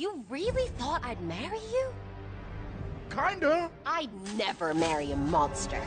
You really thought I'd marry you? Kinda. I'd never marry a monster.